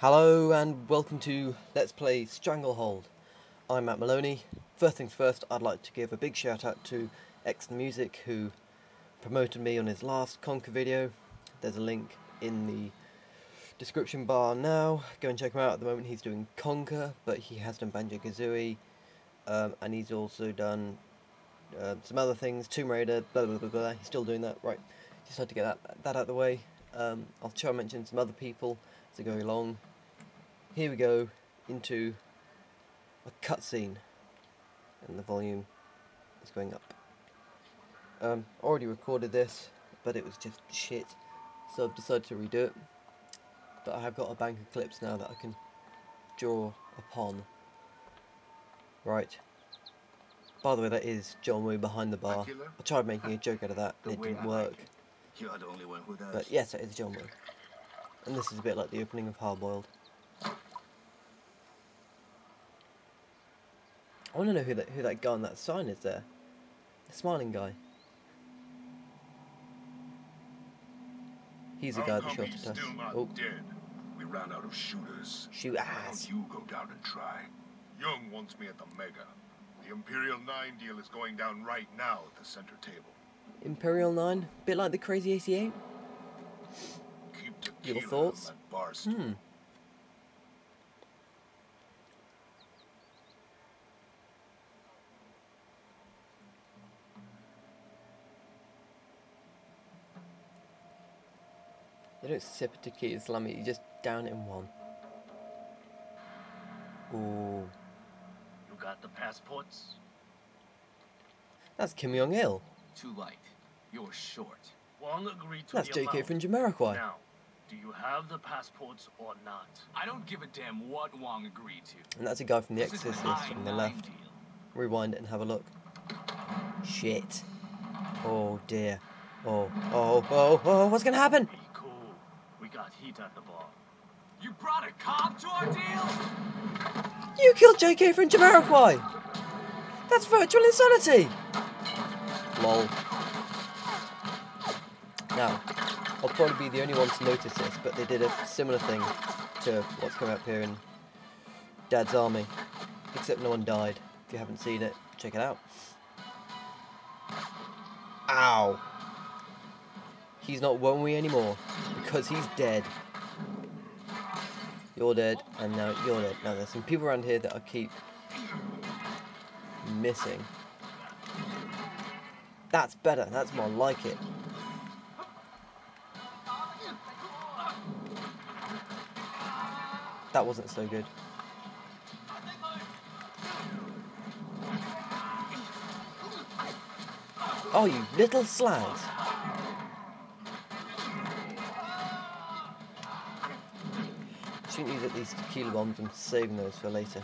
Hello and welcome to Let's Play Stranglehold. I'm Matt Maloney. First things first, I'd like to give a big shout out to X Music who promoted me on his last Conker video. There's a link in the description bar now. Go and check him out. At the moment he's doing Conker, but he has done Banjo-Kazooie, um, and he's also done uh, some other things, Tomb Raider, blah blah blah blah. He's still doing that, right. Just had to get that, that out of the way. Um, I'll try and mention some other people as I go along. Here we go into a cutscene, and the volume is going up. Um, already recorded this, but it was just shit, so I've decided to redo it. But I have got a bank of clips now that I can draw upon. Right. By the way, that is John Woo behind the bar. I tried making a joke out of that, and it didn't work. You're the only one who does. But yes, it is John Woo. And this is a bit like the opening of Hardboiled. I want to know who that who that guy on that sign is there. The smiling guy. He's the guy that shot at us. Oh, dead? We ran out of shooters. shoot ass. you go down and try? Young wants me at the Mega. The Imperial 9 deal is going down right now at the center table. Imperial 9, bit like the Crazy 88. Keep Your thoughts? Hmm. You don't sip tequila slammy, you just down it in one. Ooh. You got the passports? That's Kim Jong Il. Too light. You're short. Wong agreed to That's the JK amount. from Jamiroquai. Now, do you have the passports or not? I don't give a damn what Wong agreed to. And that's a guy from The Exorcist on the left. deal. Rewind it and have a look. Shit. Oh dear. Oh, oh, oh, oh, what's gonna happen? The bar. You brought a cop to our deal? You killed JK from Jamiroquai! That's virtual insanity! Lol. Now, I'll probably be the only one to notice this, but they did a similar thing to what's coming up here in Dad's Army. Except no one died. If you haven't seen it, check it out. Ow! He's not Wonwee anymore, because he's dead. You're dead, and now you're dead. Now there's some people around here that I keep missing. That's better, that's more like it. That wasn't so good. Oh, you little slags. Shouldn't use at least tequila bombs. I'm saving those for later.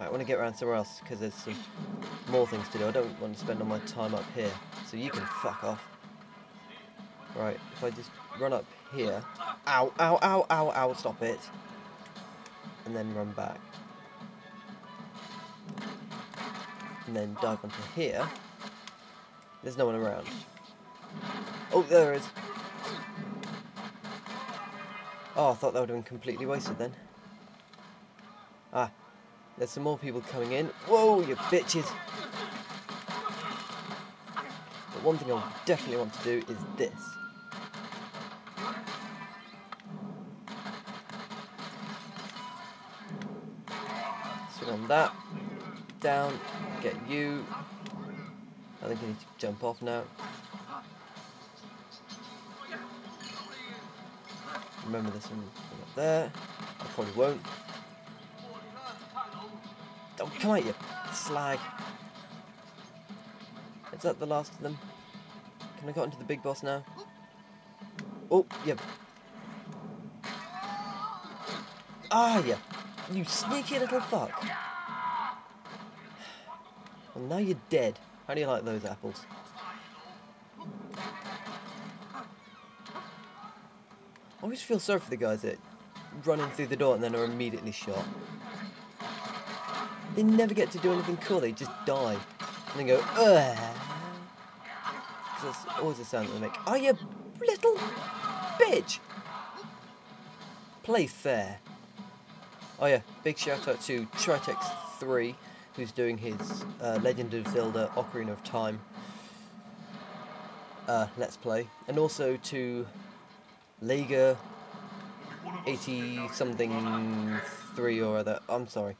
Right, I want to get around somewhere else because there's some more things to do. I don't want to spend all my time up here. So you can fuck off. Right, if I just run up here. Ow, ow, ow, ow, ow, stop it. And then run back. And then dive onto here. There's no one around. Oh, there is. Oh, I thought that would have been completely wasted then. Ah, there's some more people coming in. Whoa, you bitches! But one thing I definitely want to do is this. Swing on that. Down. Get you. I think I need to jump off now. Remember there's something up there. I probably won't. Don't come out, you slag. Is that the last of them? Can I get into the big boss now? Oh, yeah. Ah, yeah. You sneaky little fuck. Well, now you're dead. How do you like those apples? Always feel sorry for the guys that run in through the door and then are immediately shot. They never get to do anything cool, they just die. And then go, ugh. that's always the sound that they make. Oh, you little bitch! Play fair. Oh yeah, big shout out to Tritex3, who's doing his uh, Legend of Zelda Ocarina of Time uh, Let's Play, and also to Lega 80 something 3 or other, I'm sorry.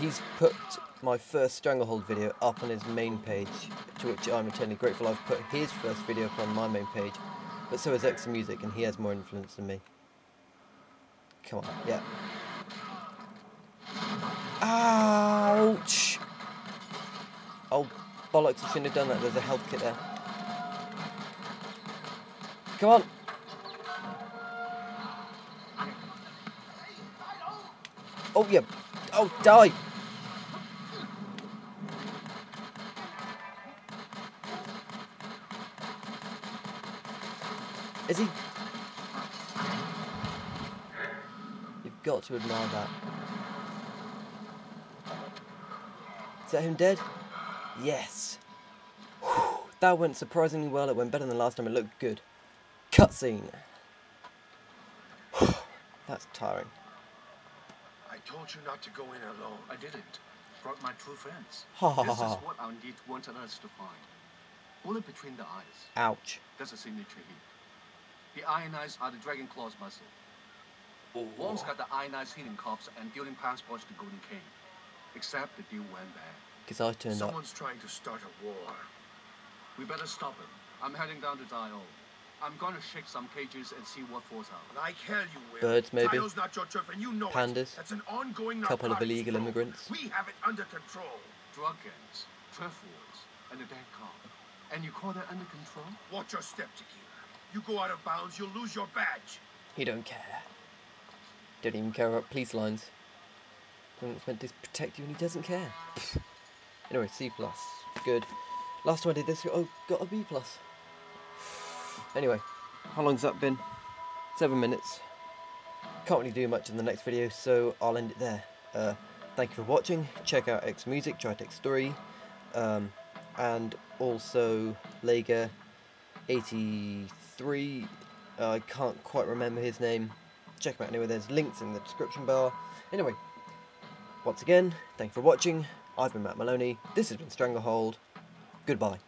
He's put my first Stranglehold video up on his main page, to which I'm eternally grateful. I've put his first video up on my main page, but so has X Music, and he has more influence than me. Come on, yeah. Ouch! Oh, bollocks, I shouldn't have done that. There's a health kit there. Come on! Oh, yeah. Oh, die! Is he... You've got to admire that. Is that him dead? Yes. Whew, that went surprisingly well. It went better than last time. It looked good. Cutscene. That's tiring. I told you not to go in alone. I didn't. Brought my two friends. This is what our need wanted us to find. Bullet between the eyes. Ouch. That's a signature hit. The iron eyes are the Dragon Claw's muscle. Oh, Wong's got the iron eyes hitting cops and dealing passports to Golden King. Except the deal went bad. Because I turned up. Someone's trying to start a war. We better stop him. I'm heading down to Tai O. I'm gonna shake some cages and see what falls out. And I tell you, Will. Birds, maybe? Tai O's not your turf, and you know it. That's an ongoing Couple of illegal probe. immigrants? We have it under control. Drug gangs, turf wars, and a dead cop. And you call that under control? Watch your step, Tequila. You go out of bounds, you'll lose your badge. He don't care. Don't even care about police lines. It's meant to protect you and he doesn't care. anyway, C plus. Good. Last time I did this, oh, got a B plus. Anyway, how long's that been? Seven minutes. Can't really do much in the next video, so I'll end it there. Uh, thank you for watching. Check out X Music, Tritex 3, um, and also Lega 83. Uh, I can't quite remember his name. Check him out anyway, there's links in the description bar. Anyway, once again, thank you for watching. I've been Matt Maloney. This has been Stranglehold. Goodbye.